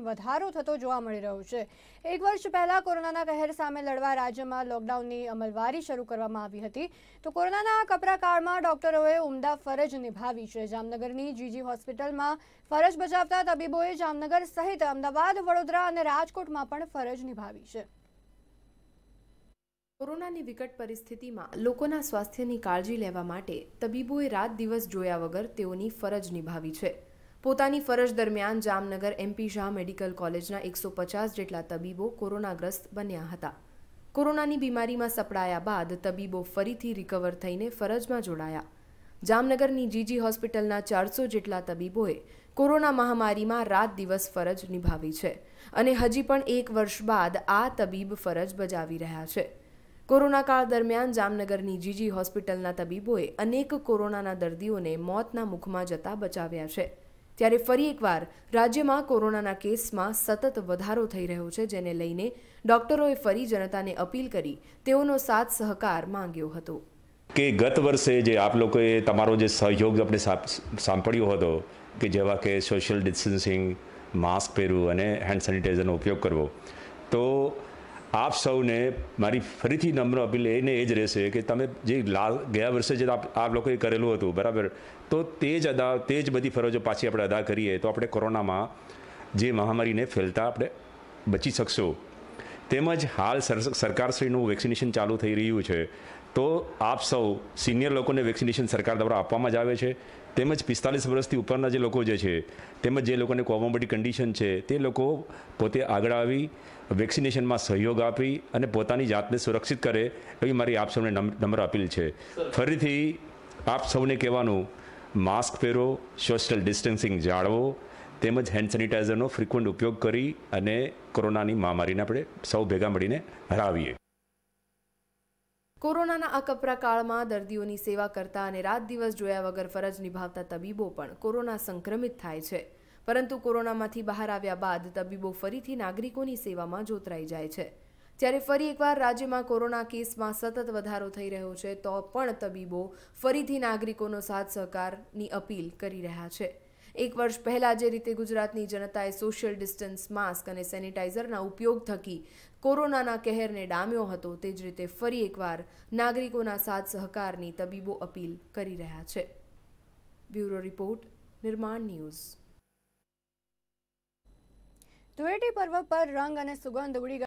વધારો થતો જોવા મળી રહ્યો છે. એક વર્ષ પહેલા કોરોનાના કહેર સામે લડવા રાજ્યમાં લોકડાઉનની અમલવારી શરૂ કરવામાં આવી હતી. તો કોરોનાના આ કપરા કાળમાં ડોક્ટરોએ ઉમદા ફરજ નિભાવી છે. જામનગરની જીજી હોસ્પિટલમાં ફરજ બજાવતા તબીબોએ જામનગર સહિત અમદાવાદ, વડોદરા અને રાજકોટમાં પણ ફરજ નિભાવી છે. કોરોનાની વિકટ પરિસ્થિતિમાં લોકોના સ્વાસ્થ્યની કાળજી લેવા માટે તબીબોએ રાત દિવસ જોયા વગર તેઓની ફરજ નિભાવી છે. પોતાની ફરજ દરમિયાન જામનગર એમપી શાહ મેડિકલ કોલેજના એકસો પચાસ જેટલા તબીબો કોરોનાગ્રસ્ત બન્યા હતા. કોરોનાની બીમારીમાં સપડાયા બાદ તબીબો ફરીથી રિકવર થઈને ફરજમાં જોડાયા. જામનગરની જીજી હોસ્પિટલના ચારસો જેટલા તબીબોએ કોરોના મહામારીમાં રાત દિવસ ફરજ નિભાવી છે અને હજી પણ એક વર્ષ બાદ આ તબીબ ફરજ બજાવી રહ્યા છે. કોરોના કાળ દરમિયાન જામનગરની જીજી હોસ્પિટલના તબીબોએ અનેક કોરોનાના દર્દીઓને મોતના મુખમાં જતા બચાવ્યા છે. ત્યારે ફરી એકવાર રાજ્યમાં કોરોનાના કેસમાં સતત વધારો થઈ રહ્યો છે, જેને લઈને ડોક્ટરોએ ફરી જનતાને અપીલ કરી તેઓનો સાથ સહકાર માંગ્યો હતો. કે ગત વર્ષે જે આપ લોકોએ તમારો જે સહયોગ આપણે સાંભળ્યો હતો કે જેવા કે સોશિયલ ડિસ્ટન્સિંગ માસ્ક પહેરવું અને હેન્ડ સેનિટાઈઝરનો ઉપયોગ કરવો, તો આપ સૌને મારી ફરીથી નમ્ર અપીલ એને એ જ રહેશે કે તમે જે ગયા વર્ષે જે આપ લોકોએ કરેલું હતું, બરાબર? તો તે જ અદા તે જ બધી ફરજો પાછી આપણે અદા કરીએ તો આપણે કોરોનામાં જે મહામારીને ફેલતા આપણે બચી શકશો. તેમજ હાલ સરકારશ્રીનું વેક્સિનેશન ચાલુ થઈ રહ્યું છે. તો આપ સૌ સિનિયર લોકોને વેક્સિનેશન સરકાર દ્વારા આપવામાં જ આવે છે. તેમજ પિસ્તાલીસ વર્ષથી ઉપરના જે લોકો જે છે, તેમજ જે લોકોને કોમોબિટી કન્ડિશન છે, તે લોકો પોતે આગળ આવી, વેક્સિનેશનમાં સહયોગ આપી અને પોતાની જાતને સુરક્ષિત કરે એવી મારી આપ સૌને નમ્ર અપીલ છે. ફરીથી આપ સૌને કહેવાનું, માસ્ક પહેરો, સોશિયલ ડિસ્ટન્સિંગ જાળવો તેમજ હેન્ડ સેનિટાઈઝરનો ફ્રિકવન્ટ ઉપયોગ કરી અને કોરોનાની મહામારીને આપણે સૌ ભેગા મળીને હરાવીએ. કોરોનાના આ કપરા કાળમાં દર્દીઓની સેવા કરતા અને રાત દિવસ જોયા વગર ફરજ નિભાવતા તબીબો પણ કોરોના સંક્રમિત થાય છે. પરંતુ કોરોનામાંથી બહાર આવ્યા બાદ તબીબો ફરીથી નાગરિકોની સેવામાં જોતરાઈ જાય છે. ત્યારે ફરી એકવાર રાજ્યમાં કોરોના કેસમાં સતત વધારો થઈ રહ્યો છે, તો પણ તબીબો ફરીથી નાગરિકોનો સાથ સહકારની અપીલ કરી રહ્યા છે. એક વર્ષ પહેલા જે રીતે ગુજરાતની જનતાએ સોશિયલ ડિસ્ટન્સ માસ્ક અને સેનિટાઇઝરના ઉપયોગ થકી કોરોનાના કહેરને ડામ્યો હતો, તે જ રીતે ફરી એકવાર નાગરિકોના સાથ સહકારની તબીબો અપીલ કરી રહ્યા છે. Bureau report, Nirman news. Dhuleti પર્વ પર રંગ અને સુગંધ ઉડી